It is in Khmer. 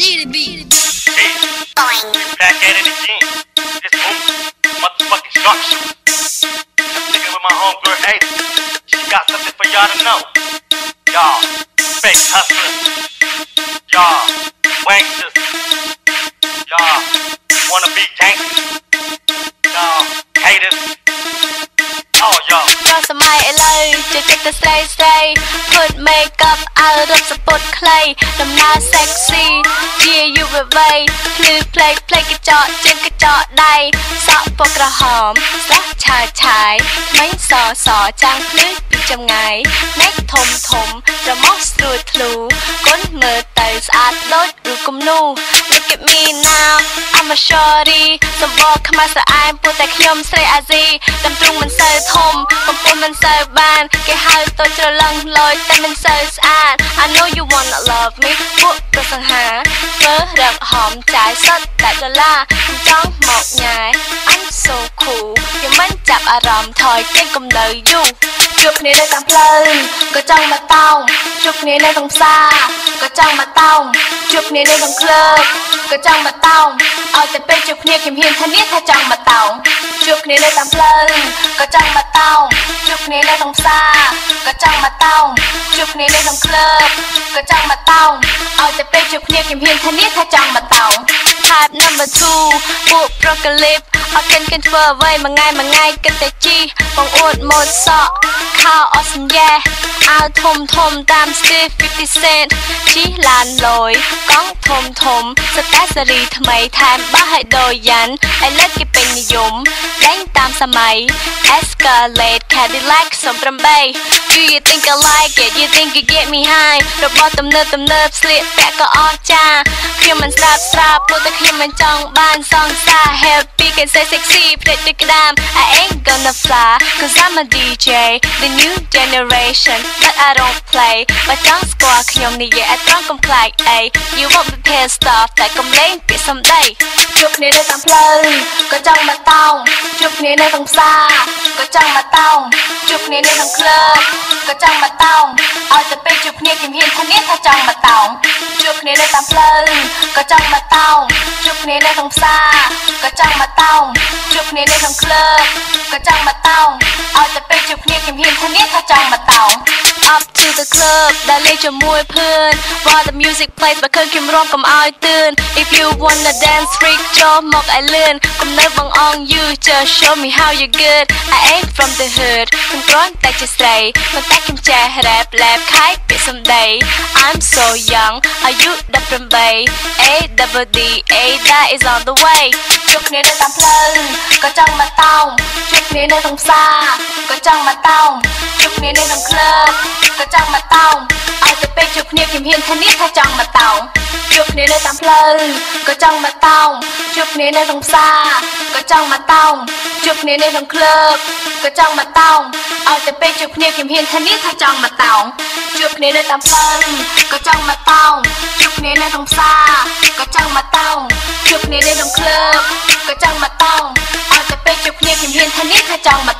Need it be. Boing. Back at it again. It's boom. Motherfucking sharp shoot. I'm with my homegirl Ada. She got something for y'all to know. Y'all, fake hustlers. Y'all, wanksters. Y'all, wanna be gangsters. Y'all, haters. All y'all. យកសម័យឥឡូវជាចិត្តទៅស្រីស្រី put makeup អើរត់សពុតខ្លីដំណើរ sexy ជាយុវវ័យភ្លឺផ្លេកផ្លេកកញ្ចក់ជាងកញ្ចក់ដៃសក់ពណ៌ក្រហមស្រស់ឆើតឆាយថ្មីសសចាំងភ្លឺពីចម្ងាយណែកធំធំរមាស់ស្រួលធ្លូគុនមើលទៅ ស្អាតដូចរូបគំនូ Look at me now I'm a shorty សម្បកខ្មៅស្អាតពោលតែខ្ញុំស្រីអាស៊ីតំទ្រុងមិនសូវធំកំពុងមិនសូវបាន គេហៅទៅច្រឡឹងលយតែមិនសូវស្អាត I know you wanna love me ពួកប្រសង្ហាធ្វើរឹកហមចាយសុទ្ធតែដុល្លារចង់មកញ៉ែ I'm so cool ខ្ញុំមិនចាប់អារម្មណ៍ថយគេកំនៅយូរជួបគ្នានៅតាមផ្លូវក៏ចង់មកតោង ជួបគ្នានៅក្នុងផ្សារក៏ចង់មកតោងជួបគ្នានៅក្នុងក្លឹបក៏ចង់មកតោងឲ្យតែពេលជួបគ្នាខ្ញុំហ៊ានធានាថាចង់មកតោងជួបគ្នានៅតាមផ្លូវក៏ចង់មកតោងជួបគ្នានៅក្នុងផ្សារក៏ចង់មកតោងជួបគ្នានៅក្នុងក្លឹបក៏ចង់មកតោងឲ្យតែពេលជួបគ្នាខ្ញុំហ៊ានធានាថាចង់មកតោង Type number 2ពួកប្រុសកលិបអត់កិនកិនធ្វើអ្វីមួយថ្ងៃមួយថ្ងៃគិតតែជីបងអួតម៉ូតសក់ខោអស់សញ្ញេអាវធំធំតាម Steve 50 cent ជីឡានលយ កង់ធំធំស្តេសរីថ្មីថែមបោះឲ្យដូរយ៉ាន់ឥឡូវគេពេញនិយមដែងតាមសម័យ Escalade Cadillac 08 Do you think I like it you think you get me high របស់ទំនើបទំនើបស្លៀកពាក់ក៏អស្ចារ្យខ្ញុំមិនស្ដាប់ស្រាបព្រោះតែខ្ញុំមិនចង់បានសងសា Happy can say sexy ភ្លេចទឹកក្តាម I ain't gonna fly cause I'm a DJ the new generation but I don't play បើចង់ស្គាល់ខ្ញុំនិយាយឲ្យត្រង់កុំខ្លាចអី You won't be pissed off តែកុំលេងពាក្យសំដីជួបគ្នានៅតាមផ្លូវក៏ចង់មកតោងជួបគ្នានៅក្នុងផ្សារក៏ចង់មកតោងជួបគ្នានៅក្នុងក្លឹបក៏ចង់មកតោងឲ្យតែពេលជួបគ្នាខ្ញុំហ៊ានធានាថាចង់មកតោងជួបគ្នានៅតាមផ្លូវក៏ចង់មកតោងជួបគ្នានៅក្នុងផ្សារក៏ចង់មកតោងជួបគ្នានៅក្នុងក្លឹបក៏ចង់មកតោងឲ្យតែពេលជួបគ្នាខ្ញុំហ៊ានធានាថាចង់មកតោង up to the club ដែលលេងជាមួយភ្លើន while the music plays បើឃើញខ្ញុំរាំកុំឲ្យទឿន if you wanna dance freak ចូលមកឲ្យលឿនគំនៅបងអង you just show me how you good i ain't from the hood ខ្ញុំគ្រាន់តែជាស្រីប៉ុន្តែខ្ញុំចេះ rap lap ខៃពាក្យសំដី i'm so young are you 18 a double d a that is on the way ជួបគ្នានៅតាមផ្លូវក៏ចង់មក គ្នានៅក្នុងផ្សារក៏ចង់មកតោងជួបគ្នានៅក្នុងក្លឹបក៏ចង់មកតោងឲ្យទៅពេលជួបគ្នាខ្ញុំហ៊ានធានាថាចង់មកតោងជួបគ្នានៅតាមផ្លូវក៏ចង់មកតោងជួបគ្នានៅក្នុងផ្សារក៏ចង់មកតោងជួបគ្នានៅក្នុងក្លឹបក៏ចង់មកតោងឲ្យទៅពេលជួបគ្នាខ្ញុំហ៊ានធានាថាចង់មកតោងជួបគ្នានៅតាមផ្លូវក៏ចង់មកតោងជួបគ្នានៅក្នុងផ្សារក៏ចង់មកតោងជួបគ្នានៅក្នុងក្លឹបក៏ចង់មកតោង ឲ្យ